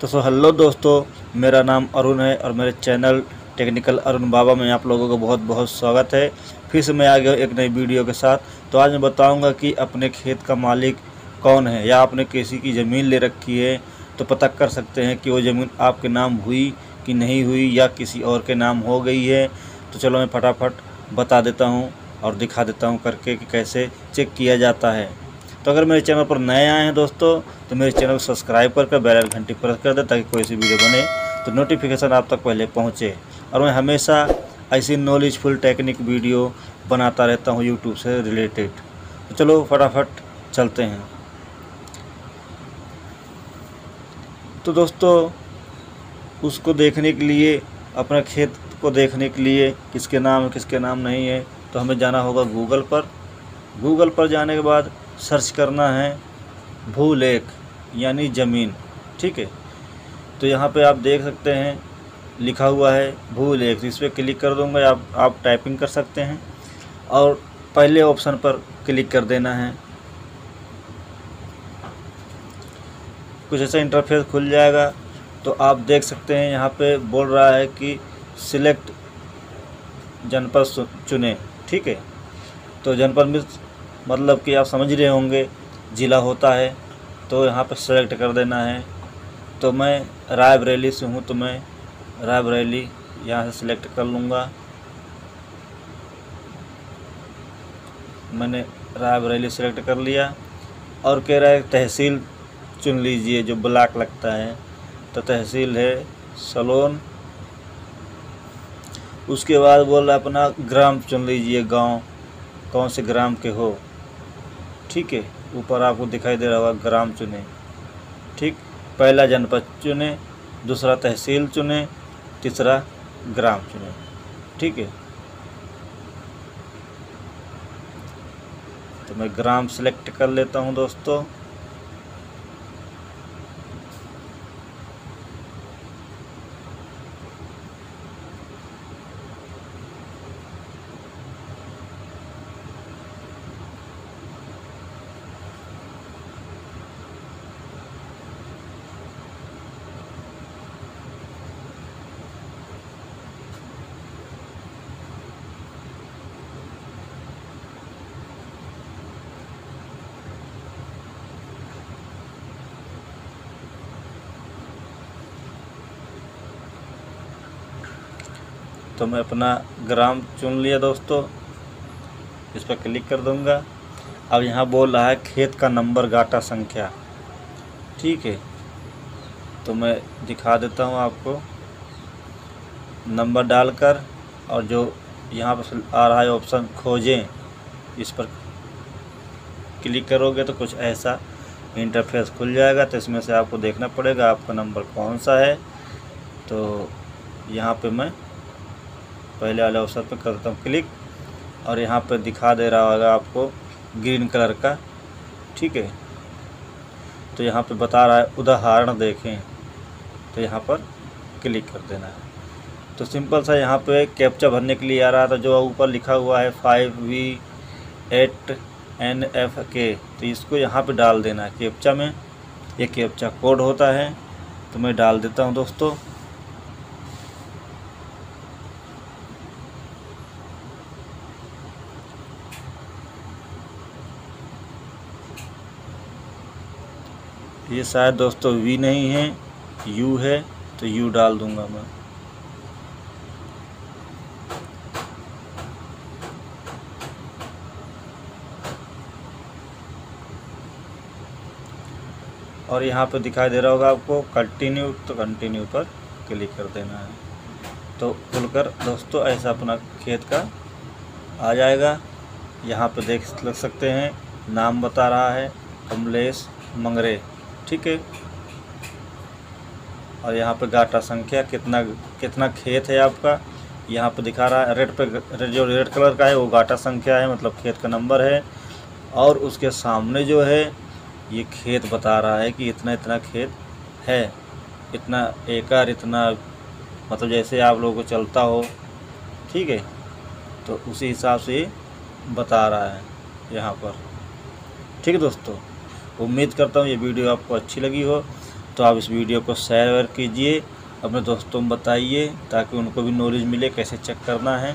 तो so hello दोस्तों, मेरा नाम अरुण है और मेरे चैनल टेक्निकल अरुण बाबा में आप लोगों को बहुत बहुत स्वागत है। फिर से मैं आ गया एक नई वीडियो के साथ। तो आज मैं बताऊँगा कि अपने खेत का मालिक कौन है या आपने किसी की ज़मीन ले रखी है तो पता कर सकते हैं कि वो ज़मीन आपके नाम हुई कि नहीं हुई या किसी और के नाम हो गई है। तो चलो मैं फटाफट बता देता हूँ और दिखा देता हूँ करके कि कैसे चेक किया जाता है। तो अगर मेरे चैनल पर नए आए हैं दोस्तों तो मेरे चैनल को सब्सक्राइब करके बेल घंटी प्रेस कर दें ताकि कोई सी वीडियो बने तो नोटिफिकेशन आप तक पहले पहुँचे। और मैं हमेशा ऐसी नॉलेजफुल टेक्निक वीडियो बनाता रहता हूँ यूट्यूब से रिलेटेड तो चलो फटाफट चलते हैं। तो दोस्तों, उसको देखने के लिए, अपने खेत को देखने के लिए किसके नाम किसके नाम नहीं है तो हमें जाना होगा गूगल पर। गूगल पर जाने के बाद सर्च करना है भूलेख यानी ज़मीन, ठीक है? तो यहाँ पे आप देख सकते हैं, लिखा हुआ है भूलेख इस पर क्लिक कर दूँगा, आप आप टाइपिंग कर सकते हैं। और पहले ऑप्शन पर क्लिक कर देना है। कुछ ऐसा इंटरफेस खुल जाएगा तो आप देख सकते हैं, यहाँ पे बोल रहा है कि सिलेक्ट जनपद चुने, ठीक है? तो जनपद में मतलब कि आप समझ रहे होंगे, ज़िला होता है तो यहाँ पर सेलेक्ट कर देना है। तो मैं रायबरेली से हूँ तो मैं रायबरेली यहाँ से सिलेक्ट कर लूँगा। मैंने रायबरेली सेलेक्ट कर लिया। और कह रहा है तहसील चुन लीजिए, जो ब्लॉक लगता है। तो तहसील है सलोन। उसके बाद बोल अपना ग्राम चुन लीजिए, गाँव। कौन से ग्राम के हो? ठीक है, ऊपर आपको दिखाई दे रहा होगा, ग्राम चुने। ठीक, पहला जनपद चुने, दूसरा तहसील चुने, तीसरा ग्राम चुने। ठीक है। तो मैं ग्राम सेलेक्ट कर लेता हूँ दोस्तों। तो मैं अपना ग्राम चुन लिया दोस्तों। इस पर क्लिक कर दूँगा। अब यहाँ बोल रहा है खेत का नंबर गाटा संख्या। ठीक है। तो मैं दिखा देता हूँ आपको। नंबर डालकर और जो यहाँ पर आ रहा है ऑप्शन खोजें, इस पर क्लिक करोगे तो कुछ ऐसा इंटरफेस खुल जाएगा। तो इसमें से आपको देखना पड़ेगा आपका नंबर कौन सा है। तो यहाँ पे मैं पहले वाले अवसर पर करता हूँ क्लिक और यहाँ पर दिखा दे रहा होगा आपको ग्रीन कलर का, ठीक है? तो यहाँ पे बता रहा है उदाहरण देखें तो यहाँ पर क्लिक कर देना है। तो सिंपल सा यहाँ पे कैप्चा भरने के लिए आ रहा था, जो ऊपर लिखा हुआ है five V eight N F के तो इसको यहाँ पे डाल देना है कैप्चा में। ये कैप्चा कोड होता है तो मैं डाल देता हूँ दोस्तों। ये शायद दोस्तों वी नहीं है यू है तो यू डाल दूँगा मैं। और यहाँ पे दिखाई दे रहा होगा आपको कंटिन्यू तो कंटिन्यू पर क्लिक कर देना है। तो खुलकर दोस्तों ऐसा अपना खेत का आ जाएगा। यहाँ पे देख लग सकते हैं, नाम बता रहा है कमलेश मंगरे। ठीक है। और यहाँ पे घाटा संख्या कितना कितना खेत है आपका? यहाँ पे दिखा रहा है, रेड पे जो रेड कलर का है, वो घाटा संख्या है मतलब खेत का नंबर है। और उसके सामने जो है, ये खेत बता रहा है कि इतना इतना खेत है। इतना एकड़, इतना मतलब जैसे आप लोगों को चलता हो, ठीक है। तो उसी हिसाब से बता रहा है यहाँ पर। ठीक है दोस्तों? उम्मीद करता हूँ ये वीडियो आपको अच्छी लगी हो। तो आप इस वीडियो को शेयर कीजिए। अपने दोस्तों में बताइए ताकि उनको भी नॉलेज मिले कैसे चेक करना है।